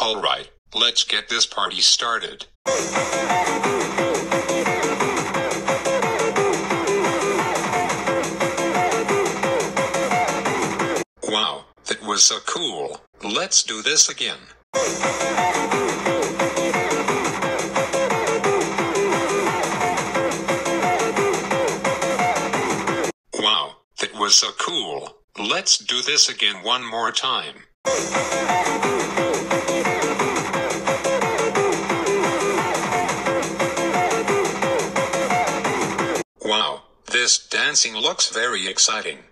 Alright, let's get this party started. Wow, that was so cool. Let's do this again. Wow, that was so cool. Let's do this again one more time. This dancing looks very exciting.